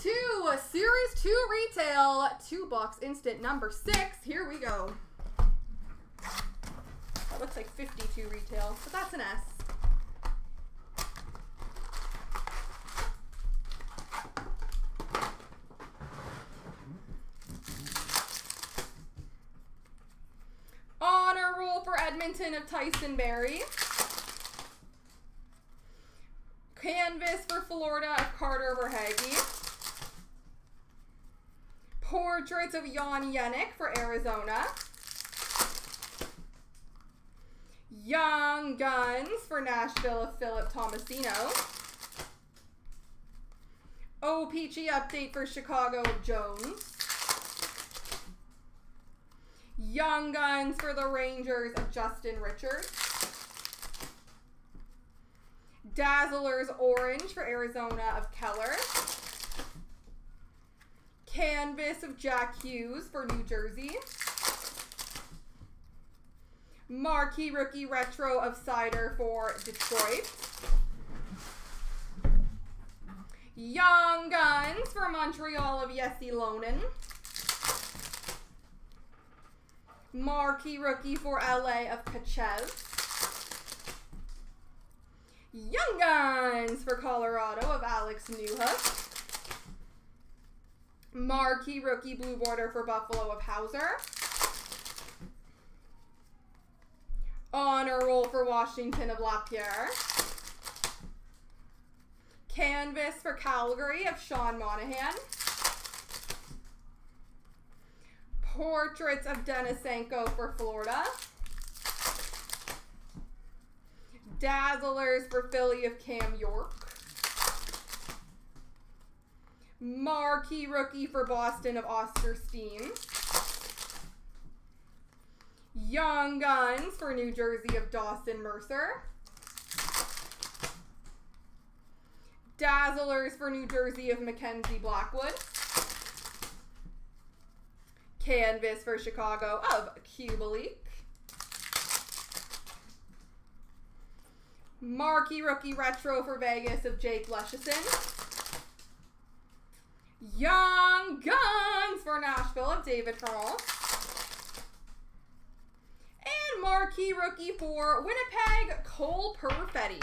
22, Series 2 Retail, 2 box instant number 6. Here we go. That looks like 52 retail, but that's an S. Honor roll for Edmonton of Tyson Barrie. Canvas for Florida of Carter Verhaeghe. Portraits of Jan Jenik for Arizona. Young Guns for Nashville of Philip Tomasino. OPG update for Chicago of Jones. Young Guns for the Rangers of Justin Richards. Dazzlers Orange for Arizona of Keller. Canvas of Jack Hughes for New Jersey. Marquee Rookie Retro of Seider for Detroit. Young Guns for Montreal of Jesse Ylonen. Marquee Rookie for LA of Kachev. Young Guns for Colorado of Alex Newhook. Marquee Rookie Blue Border for Buffalo of Hauser. Honor Roll for Washington of Lapierre. Canvas for Calgary of Sean Monahan. Portraits of Denisenko for Florida. Dazzlers for Philly of Cam York. Marquee rookie for Boston of Oscar Steen. Young Guns for New Jersey of Dawson Mercer. Dazzlers for New Jersey of Mackenzie Blackwood. Canvas for Chicago of Kubalik. Marquee Rookie Retro for Vegas of Jake Leschyshyn. Young Guns for Nashville of David Farrance. And Marquee Rookie for Winnipeg, Cole Perfetti.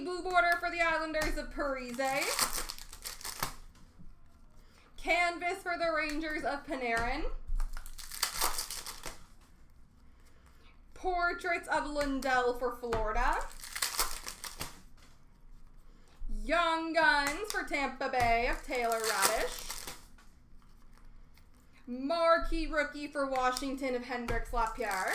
Blue Border for the Islanders of Parise. Canvas for the Rangers of Panarin. Portraits of Lundell for Florida. Young Guns for Tampa Bay of Taylor Raddysh. Marquee Rookie for Washington of Hendrix Lapierre.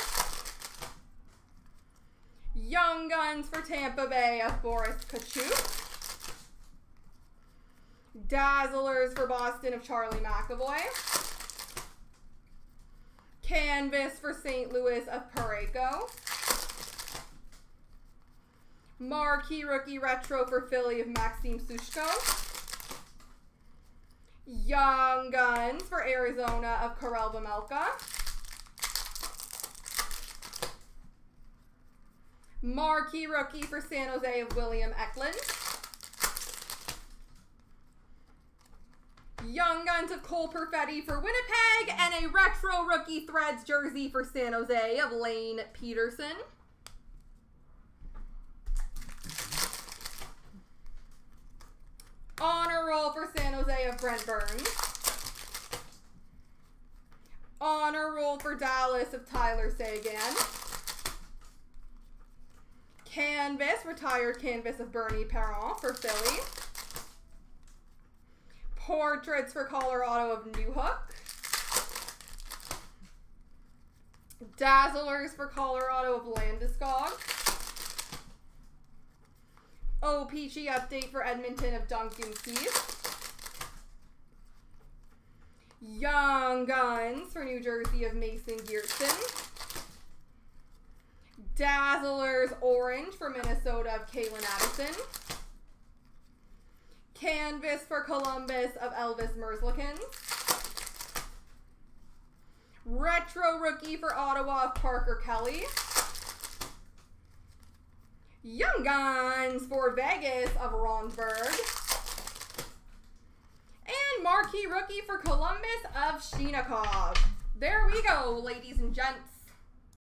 Young Guns for Tampa Bay of Boris Katchouk. Dazzlers for Boston of Charlie McAvoy. Canvas for St. Louis of Parayko. Marquee Rookie Retro for Philly of Maksim Sushko. Young Guns for Arizona of Karel Vejmelka. Marquee rookie for San Jose of William Eklund. Young Guns of Cole Perfetti for Winnipeg. And a retro rookie threads jersey for San Jose of Lane Pederson. Honor roll for San Jose of Brent Burns. Honor roll for Dallas of Tyler Seguin. Canvas, retired canvas of Bernie Parent for Philly. Portraits for Colorado of Newhook. Dazzlers for Colorado of Landeskog. OPG update for Edmonton of Duncan Keith. Young Guns for New Jersey of Mason Geertsen. Dazzlers Orange for Minnesota of Calen Addison. Canvas for Columbus of Elvis Merzlikins. Retro Rookie for Ottawa of Parker Kelly. Young Guns for Vegas of Rondbjerg. And Marquee Rookie for Columbus of Chinakhov. There we go, ladies and gents.